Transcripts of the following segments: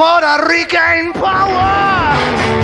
the regain power.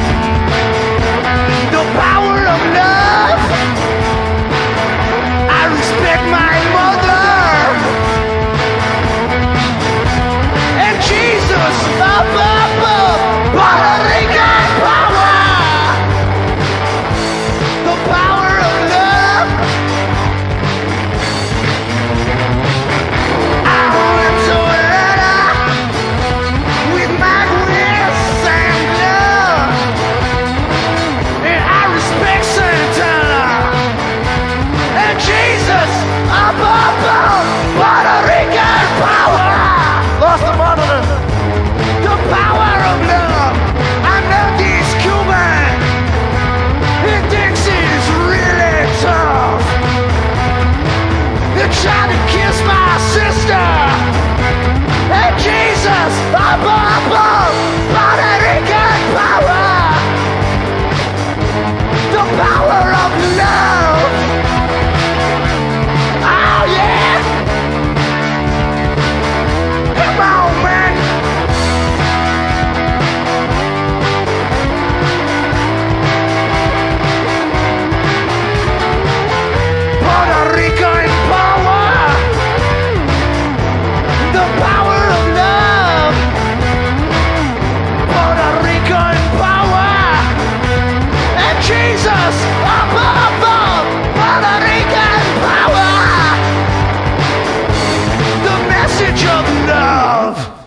bye. love.